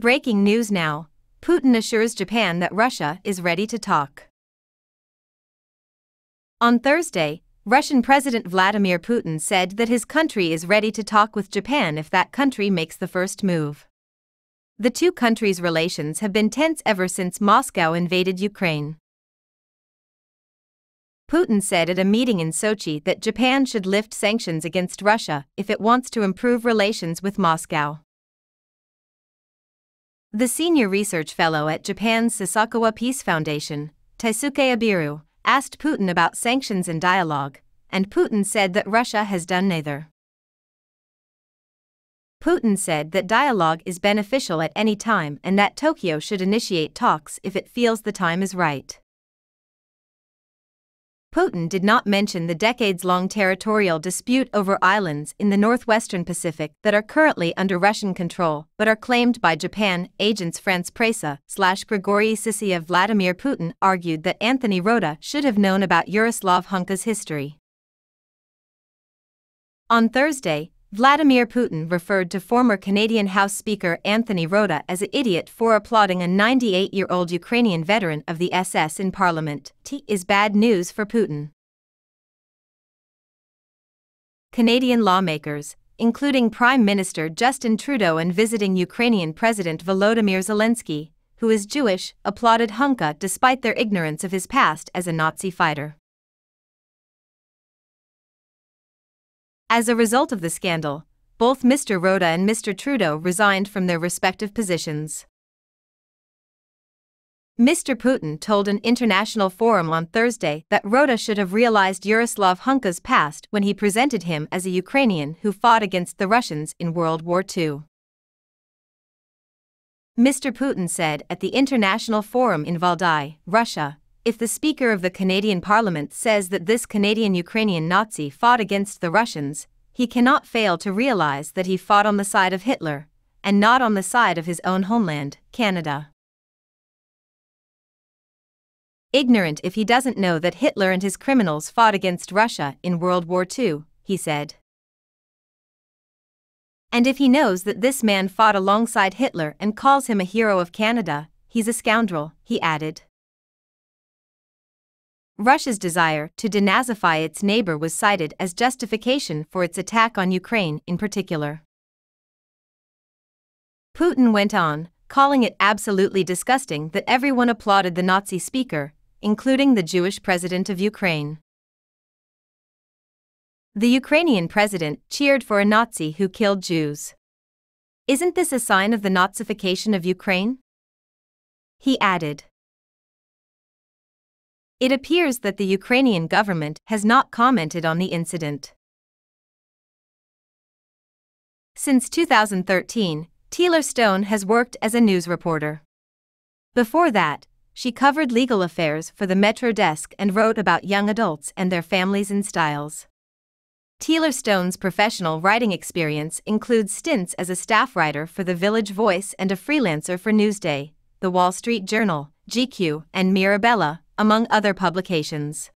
Breaking news now Putin assures Japan that Russia is ready to talk. On Thursday, Russian President Vladimir Putin said that his country is ready to talk with Japan if that country makes the first move. The two countries' relations have been tense ever since Moscow invaded Ukraine. Putin said at a meeting in Sochi that Japan should lift sanctions against Russia if it wants to improve relations with Moscow. The senior research fellow at Japan's Sasakawa Peace Foundation, Taisuke Abiru, asked Putin about sanctions and dialogue, and Putin said that Russia has done neither. Putin said that dialogue is beneficial at any time and that Tokyo should initiate talks if it feels the time is right. Putin did not mention the decades long territorial dispute over islands in the northwestern Pacific that are currently under Russian control but are claimed by Japan. Agence France Presse slash Grigory Sissia Vladimir Putin argued that Anthony Rota should have known about Yaroslav Hunka's history. On Thursday, Vladimir Putin referred to former Canadian House Speaker Anthony Rota as an idiot for applauding a 98 year old Ukrainian veteran of the SS in Parliament. T is bad news for Putin. Canadian lawmakers, including Prime Minister Justin Trudeau and visiting Ukrainian President Volodymyr Zelensky, who is Jewish, applauded Hunka despite their ignorance of his past as a Nazi fighter. As a result of the scandal, both Mr. Rota and Mr. Trudeau resigned from their respective positions. Mr. Putin told an international forum on Thursday that Rota should have realized Yaroslav Hunka's past when he presented him as a Ukrainian who fought against the Russians in World War II. Mr. Putin said at the International Forum in Valdai, Russia, if the Speaker of the Canadian Parliament says that this Canadian Ukrainian Nazi fought against the Russians, he cannot fail to realize that he fought on the side of Hitler, and not on the side of his own homeland, Canada. Ignorant if he doesn't know that Hitler and his criminals fought against Russia in World War II, he said. And if he knows that this man fought alongside Hitler and calls him a hero of Canada, he's a scoundrel, he added. Russia's desire to denazify its neighbor was cited as justification for its attack on Ukraine in particular. Putin went on, calling it absolutely disgusting that everyone applauded the Nazi speaker, including the Jewish president of Ukraine. The Ukrainian president cheered for a Nazi who killed Jews. Isn't this a sign of the Nazification of Ukraine? He added. It appears that the Ukrainian government has not commented on the incident. Since 2013, Teeler Stone has worked as a news reporter. Before that, she covered legal affairs for the Metro Desk and wrote about young adults and their families and styles. Teeler Stone's professional writing experience includes stints as a staff writer for The Village Voice and a freelancer for Newsday, The Wall Street Journal, GQ, and Mirabella, among other publications.